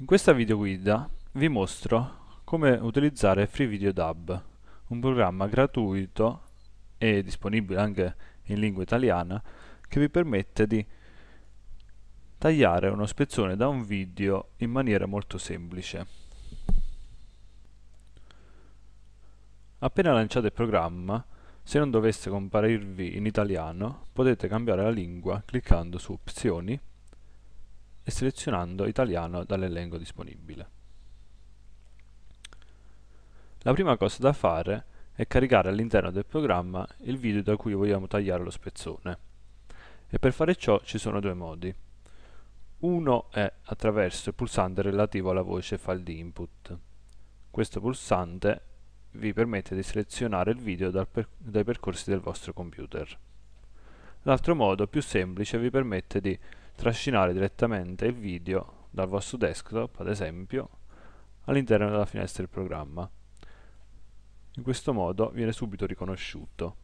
In questa videoguida vi mostro come utilizzare FreeVideoDub, un programma gratuito e disponibile anche in lingua italiana che vi permette di tagliare uno spezzone da un video in maniera molto semplice. Appena lanciate il programma, se non dovesse comparirvi in italiano, potete cambiare la lingua cliccando su Opzioni e selezionando Italiano dall'elenco disponibile. La prima cosa da fare è caricare all'interno del programma il video da cui vogliamo tagliare lo spezzone. E per fare ciò ci sono due modi. Uno è attraverso il pulsante relativo alla voce file di input. Questo pulsante vi permette di selezionare il video per dai percorsi del vostro computer. L'altro modo, più semplice, vi permette di trascinare direttamente il video dal vostro desktop, ad esempio, all'interno della finestra del programma. In questo modo viene subito riconosciuto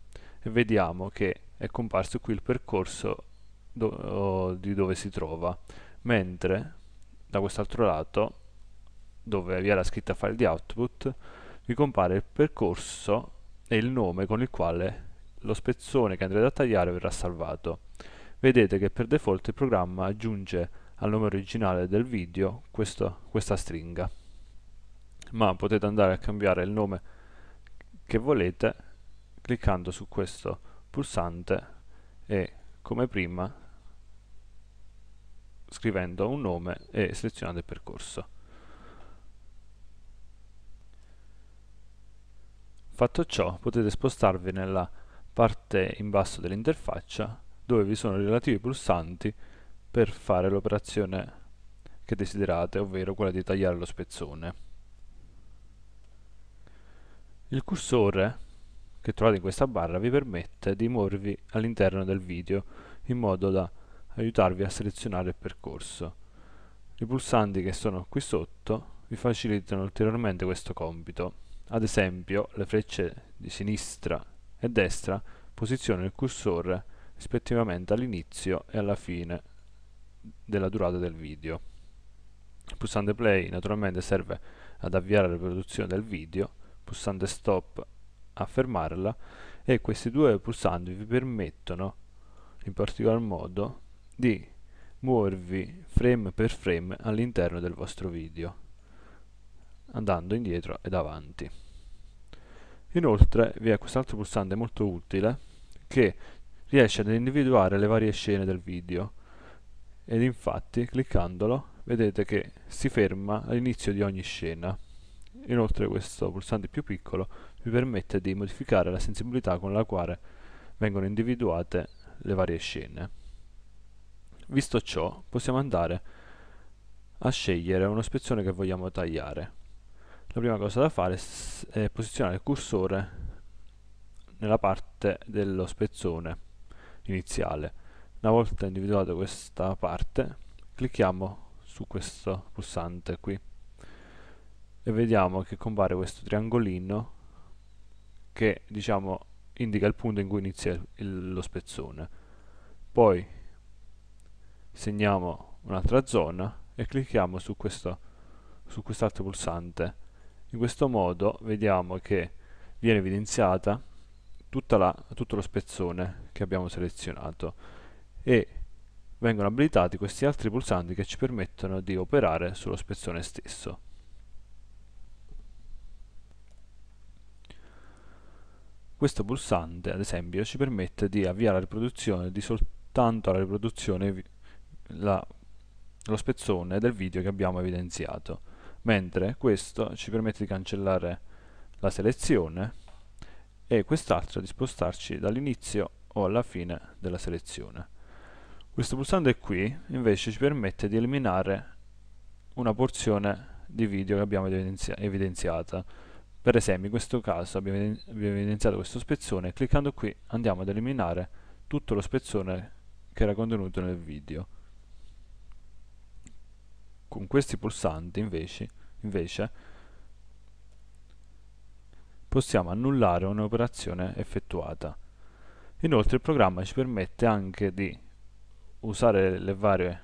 e vediamo che è comparso qui il percorso do di dove si trova, mentre da quest'altro lato, dove vi è la scritta file di output, vi compare il percorso e il nome con il quale lo spezzone che andrete a tagliare verrà salvato vedete che per default il programma aggiunge al nome originale del video questo, questa stringa. Ma potete andare a cambiare il nome che volete cliccando su questo pulsante e come prima scrivendo un nome e selezionando il percorso. Fatto ciò potete spostarvi nella parte in basso dell'interfaccia dove vi sono i relativi pulsanti per fare l'operazione che desiderate, ovvero quella di tagliare lo spezzone. Il cursore che trovate in questa barra vi permette di muovervi all'interno del video in modo da aiutarvi a selezionare il percorso. I pulsanti che sono qui sotto vi facilitano ulteriormente questo compito. Ad esempio, le frecce di sinistra e destra posizionano il cursore rispettivamente all'inizio e alla fine della durata del video. Il pulsante play naturalmente serve ad avviare la riproduzione del video, il pulsante stop a fermarla e questi due pulsanti vi permettono in particolar modo di muovervi frame per frame all'interno del vostro video andando indietro ed avanti. Inoltre vi è quest'altro pulsante molto utile che riesce ad individuare le varie scene del video ed infatti cliccandolo vedete che si ferma all'inizio di ogni scena. Inoltre questo pulsante più piccolo vi permette di modificare la sensibilità con la quale vengono individuate le varie scene. Visto ciò possiamo andare a scegliere uno spezzone che vogliamo tagliare. La prima cosa da fare è posizionare il cursore nella parte dello spezzone iniziale. Una volta individuata questa parte, clicchiamo su questo pulsante qui e vediamo che compare questo triangolino che diciamo indica il punto in cui inizia il, lo spezzone. Poi segniamo un'altra zona e clicchiamo su questo su quest'altro pulsante. In questo modo vediamo che viene evidenziata la, tutto lo spezzone che abbiamo selezionato e vengono abilitati questi altri pulsanti che ci permettono di operare sullo spezzone stesso. Questo pulsante, ad esempio, ci permette di avviare la riproduzione di soltanto la riproduzione la, lo spezzone del video che abbiamo evidenziato, mentre questo ci permette di cancellare la selezione e quest'altro di spostarci dall'inizio o alla fine della selezione. Questo pulsante qui invece ci permette di eliminare una porzione di video che abbiamo evidenzia evidenziata. Per esempio in questo caso abbiamo evidenziato questo spezzone e cliccando qui andiamo ad eliminare tutto lo spezzone che era contenuto nel video. Con questi pulsanti invece, invece possiamo annullare un'operazione effettuata. Inoltre il programma ci permette anche di usare le varie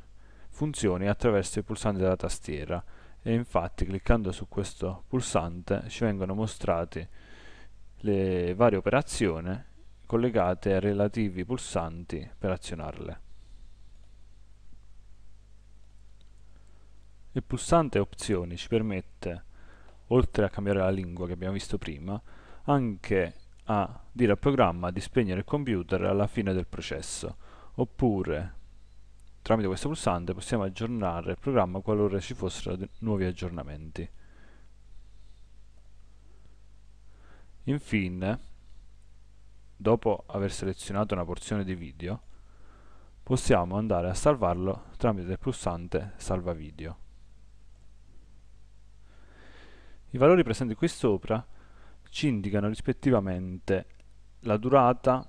funzioni attraverso i pulsanti della tastiera e infatti cliccando su questo pulsante ci vengono mostrate le varie operazioni collegate ai relativi pulsanti per azionarle. Il pulsante opzioni ci permette, oltre a cambiare la lingua che abbiamo visto prima, anche a dire al programma di spegnere il computer alla fine del processo, oppure tramite questo pulsante possiamo aggiornare il programma qualora ci fossero nuovi aggiornamenti. Infine, dopo aver selezionato una porzione di video, possiamo andare a salvarlo tramite il pulsante salva video. I valori presenti qui sopra ci indicano rispettivamente la durata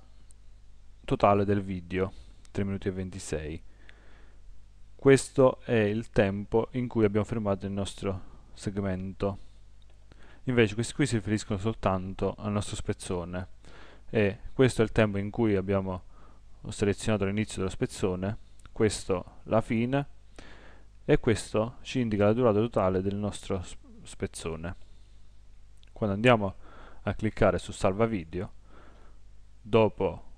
totale del video, 3 minuti e 26. Questo è il tempo in cui abbiamo fermato il nostro segmento. Invece questi qui si riferiscono soltanto al nostro spezzone e questo è il tempo in cui abbiamo selezionato l'inizio dello spezzone, questo la fine e questo ci indica la durata totale del nostro spezzone. Quando andiamo a cliccare su salva video dopo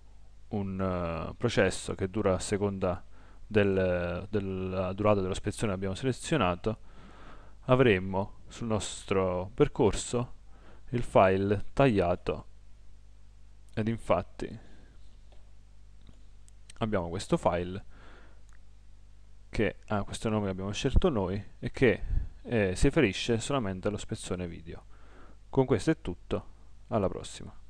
un uh, processo che dura a seconda del, della durata dello spezzone che abbiamo selezionato avremo sul nostro percorso il file tagliato ed infatti abbiamo questo file che ha questo nome che abbiamo scelto noi e che eh, si riferisce solamente allo spezzone video. Con questo è tutto. Alla prossima